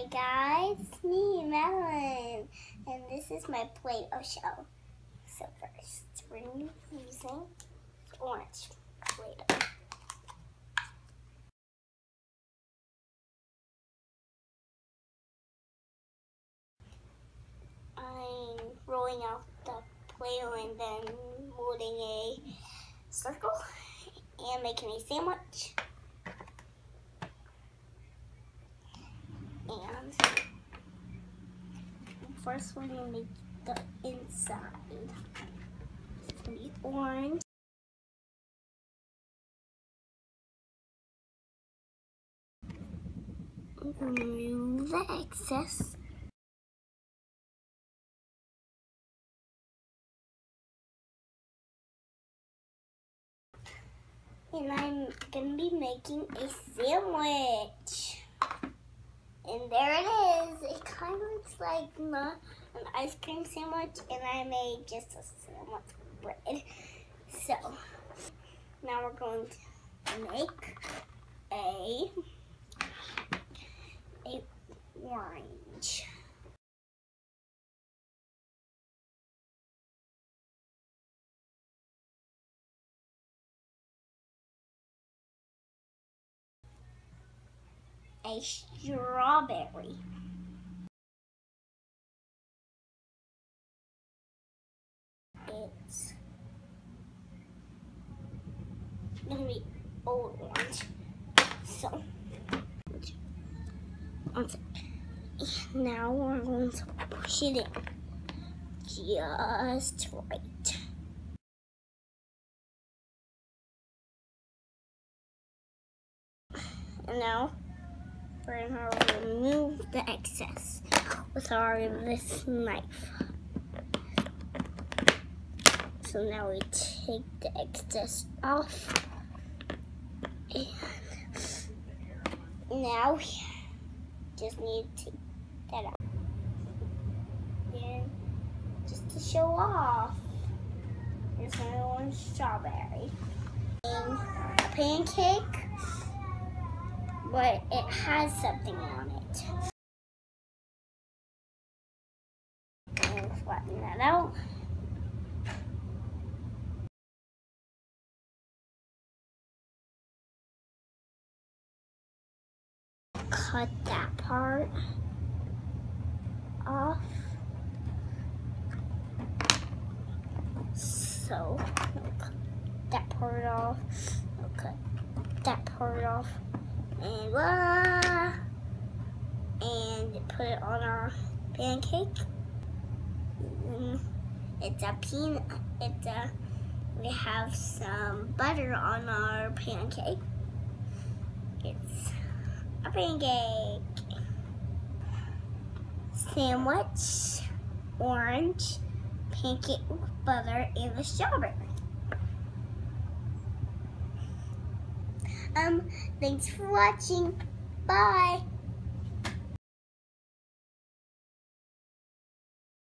Hi guys, it's me, Madeline, and this is my Play-Doh show. So first, we're using orange Play-Doh. I'm rolling out the Play-Doh and then molding a circle and making a sandwich. And first we're gonna make the inside. It's gonna be orange. Remove the excess. And I'm gonna be making a sandwich. And there it is. It kind of looks like an ice cream sandwich, and I made just a sandwich bread. So now we're going to make a a orange. A strawberry. It's gonna be old orange. So. Now we're going to push it in just right. And now we're gonna remove the excess with our this knife. So now we take the excess off. And now we just need to take that out. And just to show off, here's my orange strawberry. And a pancake, but it has something on it. And flatten that out. cut that part off. So, cut that part off. I'll cut that part off. And voila! And put it on our pancake. Mm, it's a peanut, it's a, we have some butter on our pancake. It's a pancake. Sandwich, orange, pancake with butter, and the strawberry. Um, thanks for watching. Bye.